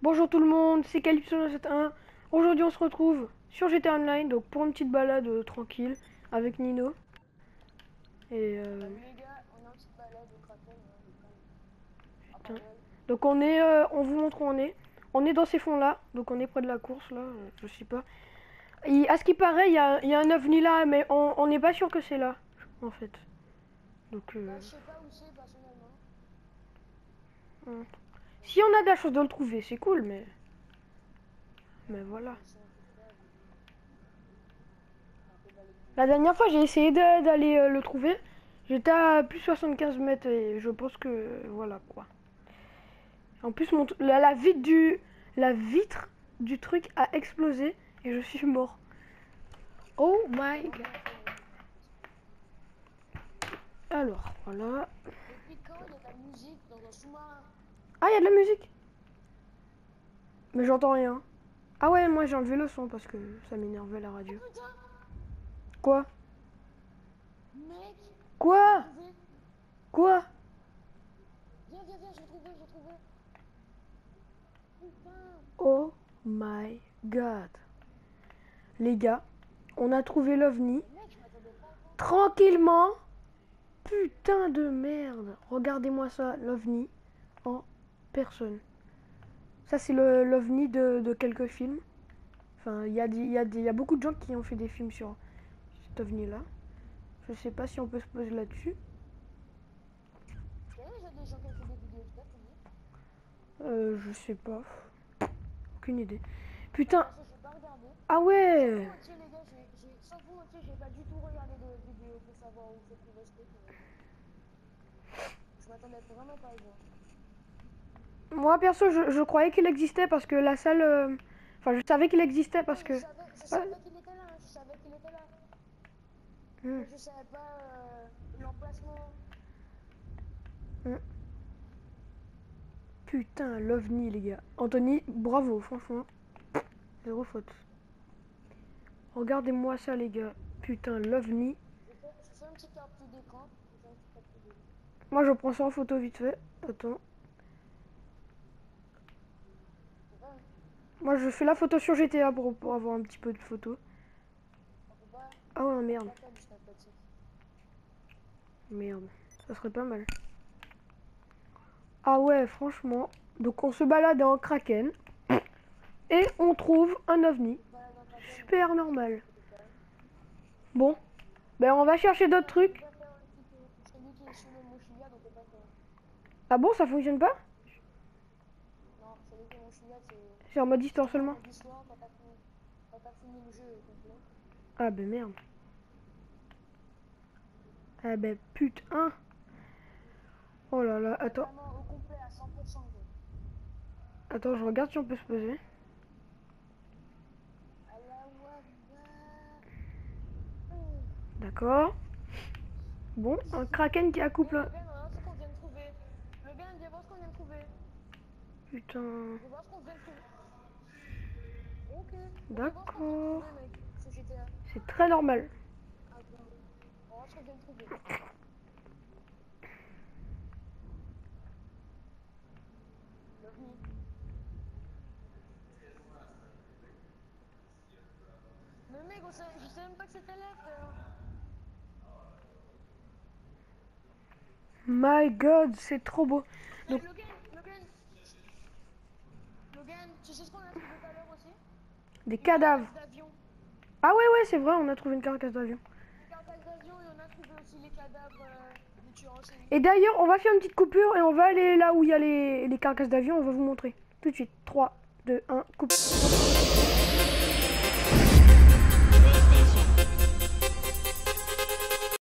Bonjour tout le monde, c'est Calypso 971. Aujourd'hui on se retrouve sur GTA Online, donc pour une petite balade euh, tranquille avec Nino. Et euh, hein, Putain. donc on est, euh, on vous montre où on est. On est dans ces fonds là, donc on est près de la course là, euh, je sais pas. À ce qui paraît, il y a, il y a un ovni là, mais on n'est pas sûr que c'est là, en fait. Donc euh, Bah, je sais pas où c'est personnellement. si on a de la chance de le trouver, c'est cool, mais mais voilà. La dernière fois, j'ai essayé d'aller euh, le trouver. J'étais à plus 75 mètres et je pense que voilà quoi. En plus, mon, la, la vitre du la vitre du truc a explosé et je suis mort. Oh my god. Alors, voilà. Ah, il y a de la musique. Mais j'entends rien. Ah ouais, moi j'ai enlevé le son parce que ça m'énervait la radio. Quoi? Quoi? Quoi? Oh my god. Les gars, on a trouvé l'ovni. Tranquillement. Putain de merde. Regardez-moi ça, l'ovni en personne. Ça, c'est l'ovni de, de quelques films. Enfin, il y, a des- y, a des- y a beaucoup de gens qui ont fait des films sur cet ovni-là. Je sais pas si on peut se poser là-dessus. Euh, je sais pas. Aucune idée. Putain. Regardé. Ah ouais. Sans vous les gars, sans vous mentir, j'ai pas du tout regardé de vidéos pour savoir où c'est trouvé ce truc. Je m'attendais vraiment pas à voir. Moi, perso, je, je croyais qu'il existait parce que la salle... euh, Enfin, je savais qu'il existait parce que... Je savais, savais qu'il était là, je savais qu'il était là. Mais je savais pas euh, l'emplacement. Putain, l'ovni, les gars. Anthony, bravo, franchement. Zéro faute. Regardez-moi ça, les gars. Putain, l'ovni. Moi, je prends ça en photo vite fait. Attends. Moi, je fais la photo sur GTA pour, avoir un petit peu de photos. Ah ouais, merde. Merde. Ça serait pas mal. Ah ouais, franchement. Donc, on se balade en Kraken. Et on trouve un ovni. Super normal. Bon. Ben, on va chercher d'autres trucs. Ah bon, ça fonctionne pas? C'est en mode histoire seulement. Ah ben merde. Ah ben putain. Oh là là, attends, Vraiment au complet à 100%. quoi. attends, je regarde si on peut se poser. D'accord. Bon, un kraken qui accouple. Le trouver. Putain. D'accord. C'est très normal. Mais mec, on sait, je sais même pas que c'était là, frère. My god, c'est trop beau. Donc, Logan, Logan. Logan, tu sais ce qu'on a trouvé tout à l'heure aussi? Des cadavres. Ah ouais, ouais, c'est vrai, on a trouvé une carcasse d'avion. Euh. Et d'ailleurs, on va faire une petite coupure et on va aller là où il y a les, les carcasses d'avion. On va vous montrer. Tout de suite. 3, 2, 1, coupe.